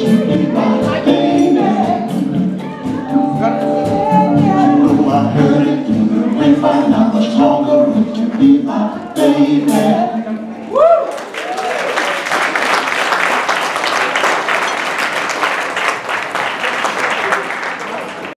Chỉ vì.